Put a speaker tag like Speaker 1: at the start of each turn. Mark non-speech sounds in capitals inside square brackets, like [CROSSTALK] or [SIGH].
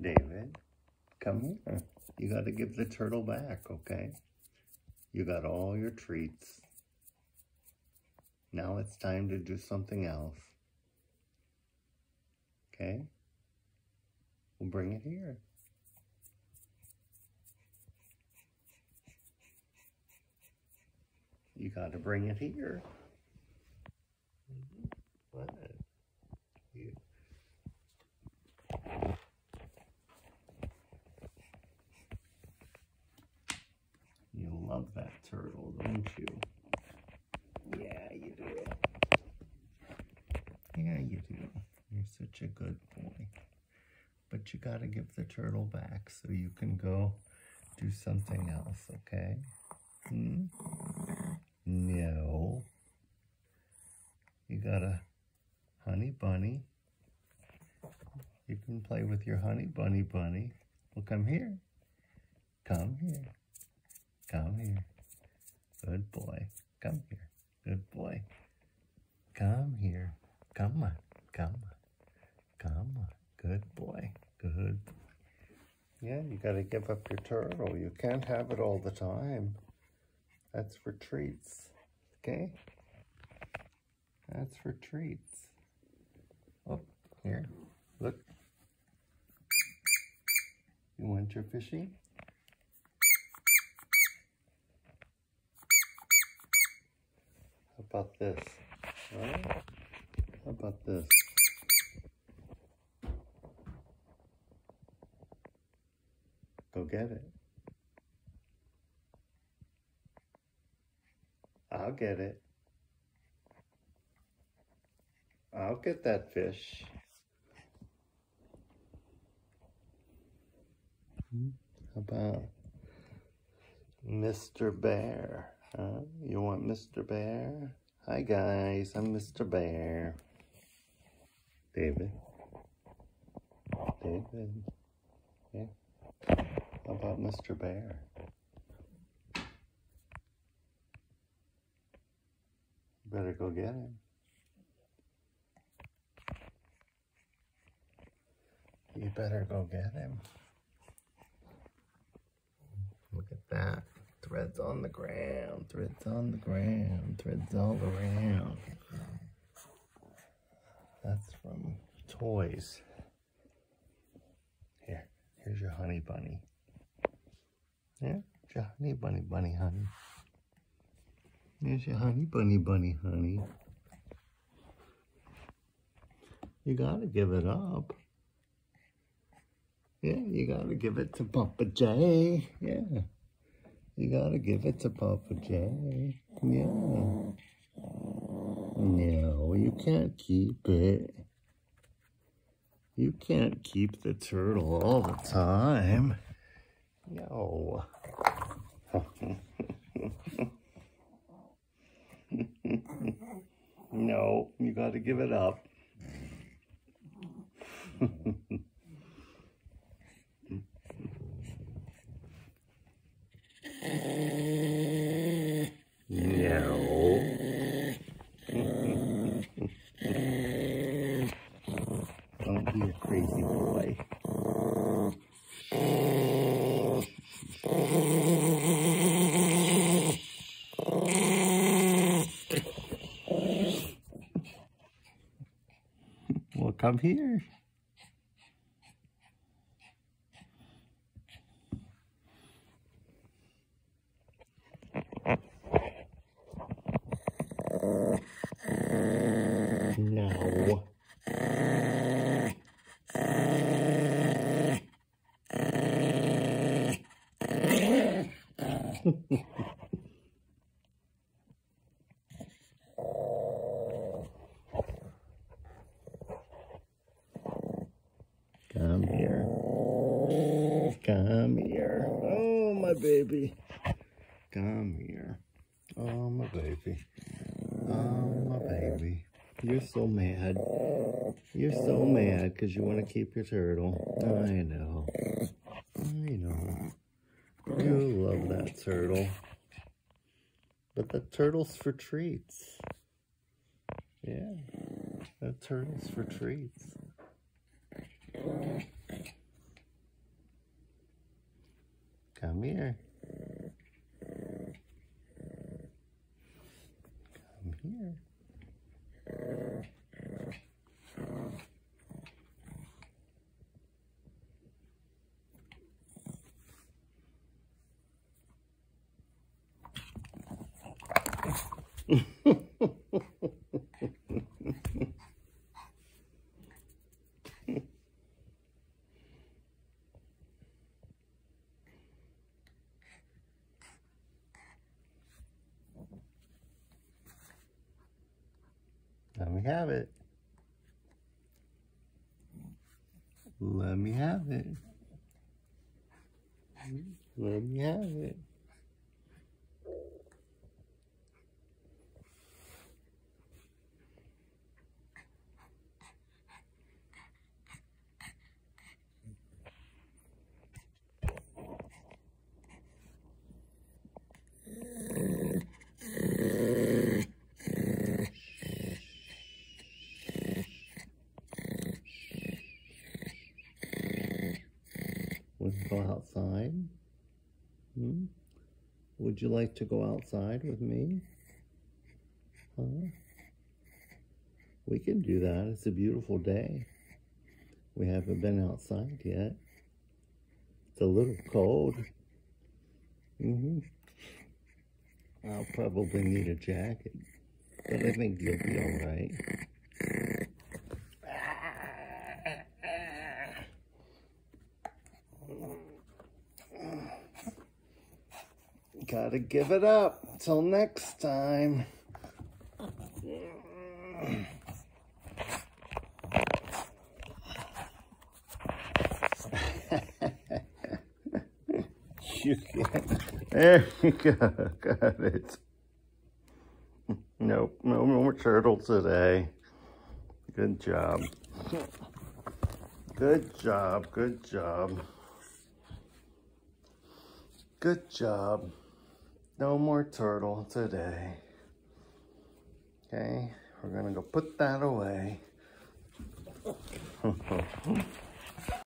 Speaker 1: David, come mm-hmm. here. You got to give the turtle back, okay? You got all your treats. Now it's time to do something else. Okay? We'll bring it here. You got to bring it here. Mm-hmm. What? You. You love that turtle, don't you? Yeah, you do. Yeah, you do. You're such a good boy. But you gotta give the turtle back so you can go do something else, okay? Hmm? No. You got a honey bunny. You can play with your honey bunny bunny. Well, come here. Come here. Come here. Good boy. Come here. Good boy. Come here. Come on. Come on. Come on. Good boy. Good. Yeah, you got to give up your turtle. You can't have it all the time. That's for treats. Okay? That's for treats. Oh, here. Look. You want your fishy? About this? Huh? How about this? Go get it. I'll get it. I'll get that fish. Hmm? How about Mr. Bear? Huh? You want Mr. Bear? Hi guys, I'm Mr. Bear. David. David. Yeah. How about Mr. Bear? Better go get him. You better go get him. Look at that. Threads on the ground, threads on the ground, threads all around. That's from toys. Here, here's your honey bunny. Yeah, your honey bunny bunny honey. Here's your honey bunny bunny honey. You gotta give it up. Yeah, you gotta give it to Papa J. Yeah. You gotta give it to Papa Jay. Yeah. No, you can't keep it. You can't keep the turtle all the time. No. [LAUGHS] no, you gotta give it up. No. Don't be a crazy boy. Well, come here. No. Come here. Come here. Oh, my baby. Come here. Oh, my baby. Oh, my baby. You're so mad. You're so mad because you want to keep your turtle. I know. that turtle. But the turtle's for treats. Yeah, the turtle's for treats. Come here. Have it. Let me have it. Let me have it. Want to go outside? Hmm? Would you like to go outside with me? Huh? We can do that. It's a beautiful day. We haven't been outside yet. It's a little cold. Mm-hmm. I'll probably need a jacket, but I think you'll be all right. Gotta give it up. Till next time. [LAUGHS] you. There you go. Got it. Nope, no more turtle today. Good job. Good job, good job. Good job. No more turtle today. Okay, we're gonna go put that away. [LAUGHS]